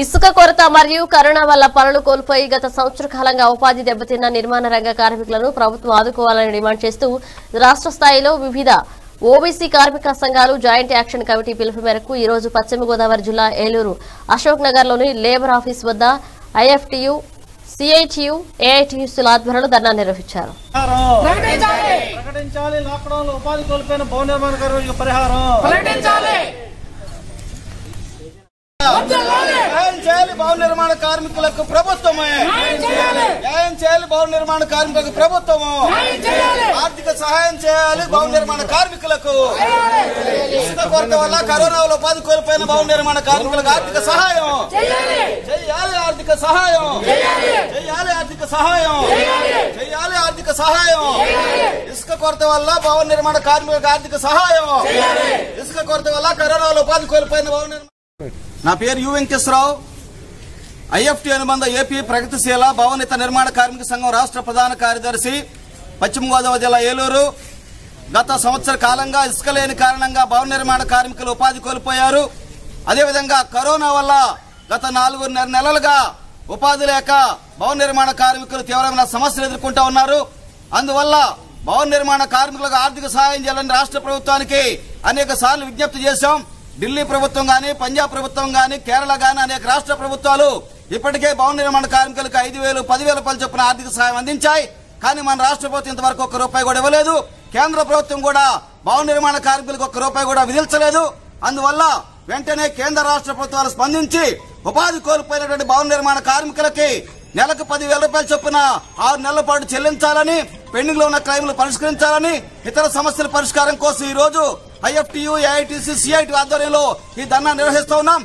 ఇసుక కొరత మరియు కరోనా వల్ల పనులు కోల్పోయి గత సంవత్సర కాలంగా ఉపాధి దెబ్బతిన్న నిర్మాణ రంగ కార్మికులను ప్రభుత్వం ఆదుకోవాలని డిమాండ్ చేస్తూ రాష్ట్ర స్థాయిలో వివిధ ఓబీసీ కార్మిక సంఘాలు జాయింట్ యాక్షన్ కమిటీ పిలుపు మేరకు ఈ రోజు పశ్చిమ గోదావరి జిల్లా ఏలూరు అశోక్ నగర్లోని లేబర్ ఆఫీస్ వద్ద ఐఎఫ్టియు సిఐటియు ఏఐటియుల ఆధ్వర్యంలో ధర్నా నిర్వహించారు. ప్రకటించాలి! ప్రకటించాలి. లాక్డౌన్లో ఉపాధి కోల్పోయిన భవన నిర్మాణ కార్మికులకు పరిహారం. చేయాలి భవన నిర్మాణ కార్మికులకు ప్రభుత్వమే. న్యాయం చేయాలి. భవన నిర్మాణ కార్మికులకు ప్రభుత్వము. ఆర్థిక సహాయం చేయాలి భవన నిర్మాణ కార్మికులకు. కొరత వల్ల కరోనా వల్ల ఉపాధి కోల్పోయిన భవన నిర్మాణ కార్మికులకు ఆర్థిక సహాయం. చేయాలి. చేయాలి ఆర్థిక సహాయం. చేయాలి. ఆర్థిక సహాయం. చేయాలి. ఆర్థిక సహాయం. ఇసుక కొరత వల్ల భవన నిర్మాణ కార్మికులకు ఆర్థిక సహాయం. ఇసుక కొరత వల్ల కరోనా వల్ల ఉపాధి కోల్పోయిన భవన నా పేరు యు వెంకటేశ్వరరావు. ఐఎఫ్టి అనుబంధ ఏపీ ప్రగతిశీల భవనిత నిర్మాణ కార్మిక సంఘం రాష్ట్ర ప్రధాన కార్యదర్శి పశ్చిమ గోదావరి జిల్లా ఏలూరు. గత సంవత్సర కాలంగా ఇసుక లేని కారణంగా భవన నిర్మాణ కార్మికులు ఉపాధి కోల్పోయారు. అదేవిధంగా కరోనా వల్ల గత నాలుగున్నర నెలలుగా ఉపాధి లేక భవన నిర్మాణ కార్మికులు తీవ్రమైన సమస్యలు ఎదుర్కొంటూ ఉన్నారు. అందువల్ల భవన నిర్మాణ కార్మికులకు ఆర్థిక సహాయం చేయాలని రాష్ట్ర ప్రభుత్వానికి అనేక సార్లు విజ్ఞప్తి చేశాం. ఢిల్లీ ప్రభుత్వం గాని పంజాబ్ ప్రభుత్వం గాని కేరళ గాని అనేక రాష్ట్ర ప్రభుత్వాలు ఇప్పటికే భవన నిర్మాణ కార్మికులకు ఐదు వేలు పదివేల పలు చొప్పున ఆర్థిక సహాయం అందించాయి. కానీ మన రాష్ట్ర ప్రభుత్వం ఇంతవరకు ఒక్క రూపాయి కూడా ఇవ్వలేదు. కేంద్ర ప్రభుత్వం కూడా భవన నిర్మాణ కార్మికులకు ఒక్క రూపాయి కూడా విధించలేదు. అందువల్ల వెంటనే కేంద్ర రాష్ట్ర ప్రభుత్వాలు స్పందించి ఉపాధి కోల్పోయినటువంటి భవన నిర్మాణ కార్మికులకి నెలకు పదివేల రూపాయల చొప్పున ఆరు నెలల పాటు చెల్లించాలని పెండింగ్లో ఉన్న క్లైమ్లు పరిష్కరించాలని ఇతర సమస్యల పరిష్కారం కోసం ఈ రోజు ఐఎఫ్టియు ఏఐటిసి సిఐటి ఆధ్వర్యంలో ఈ ధర్నా నిర్వహిస్తూ ఉన్నాం.